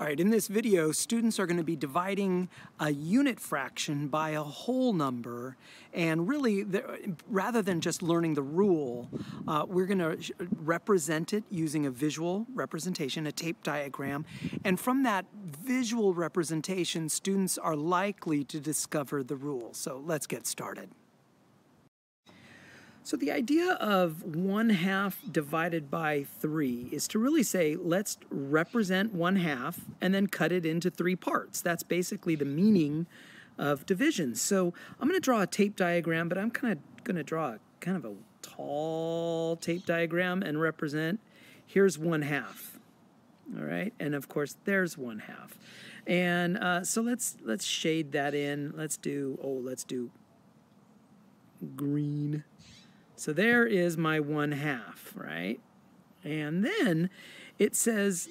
All right, in this video, students are going to be dividing a unit fraction by a whole number. And really, rather than just learning the rule, uh, we're going to represent it using a visual representation, a tape diagram. And from that visual representation, students are likely to discover the rule. So let's get started. So the idea of 1 half divided by 3 is to really say, let's represent 1 half and then cut it into three parts. That's basically the meaning of division. So I'm going to draw a tape diagram, but I'm kind of going to draw a, kind of a tall tape diagram and represent, here's 1 half. All right, and of course there's 1 half. And uh, so let's let's shade that in. Let's do, oh, let's do green. So there is my one half, right? And then it says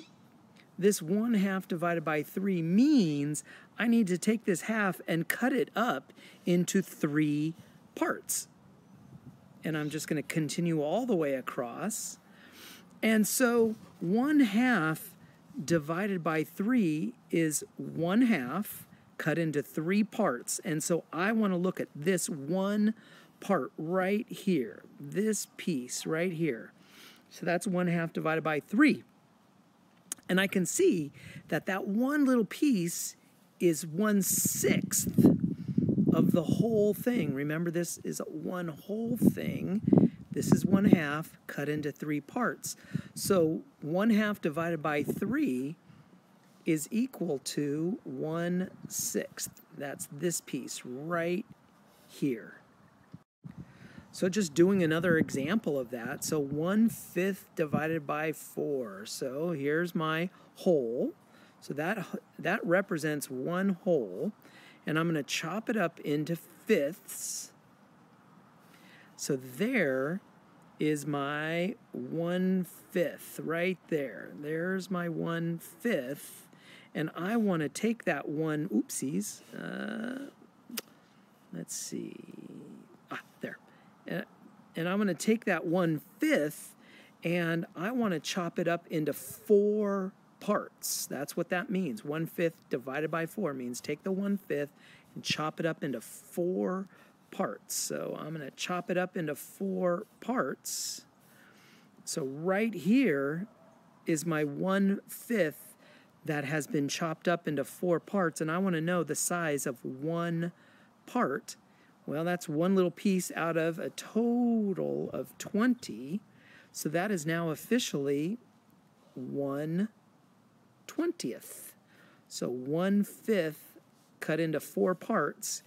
this one half divided by three means I need to take this half and cut it up into three parts. And I'm just going to continue all the way across. And so one half divided by three is one half cut into three parts. And so I want to look at this one part right here, this piece right here. So that's 1 half divided by 3. And I can see that that one little piece is 1 sixth of the whole thing. Remember, this is one whole thing. This is 1 half cut into three parts. So 1 half divided by 3 is equal to 1 sixth. That's this piece right here. So just doing another example of that. So 1 fifth divided by 4. So here's my whole. So that, that represents one whole. And I'm going to chop it up into fifths. So there is my 1 fifth right there. There's my 1 fifth. And I want to take that one, oopsies. Uh, let's see. And I'm going to take that one fifth and I want to chop it up into four parts. That's what that means. One fifth divided by four means take the one fifth and chop it up into four parts. So I'm going to chop it up into four parts. So right here is my one fifth that has been chopped up into four parts, and I want to know the size of one part. Well, that's one little piece out of a total of 20. So that is now officially 1 20th. So 1 fifth cut into four parts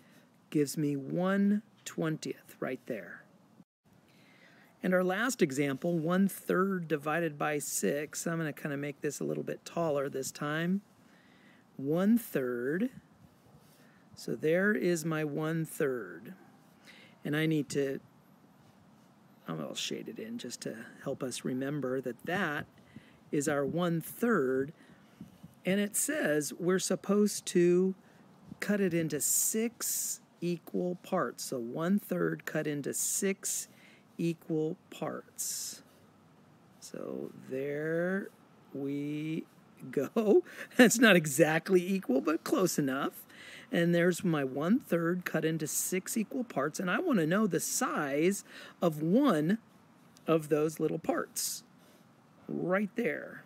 gives me 1 20th right there. And our last example, 1 third divided by 6. I'm going to kind of make this a little bit taller this time. 1 third so there is my one third. And I need to, I'll shade it in just to help us remember that that is our one third. And it says we're supposed to cut it into six equal parts. So one third cut into six equal parts. So there we go. That's not exactly equal, but close enough and there's my one third cut into six equal parts, and I want to know the size of one of those little parts right there.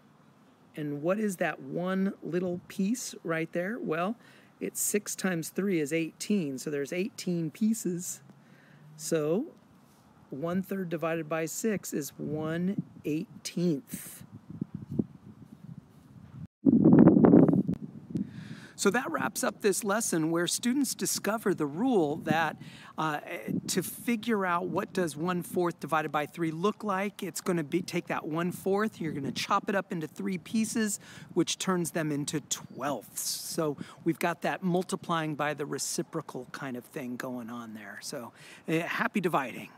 And what is that one little piece right there? Well, it's 6 times 3 is 18, so there's 18 pieces. So one third divided by 6 is 1 18th. So that wraps up this lesson where students discover the rule that uh, to figure out what does one fourth divided by three look like, it's going to be take that one fourth, you're going to chop it up into three pieces, which turns them into twelfths. So we've got that multiplying by the reciprocal kind of thing going on there. So uh, happy dividing.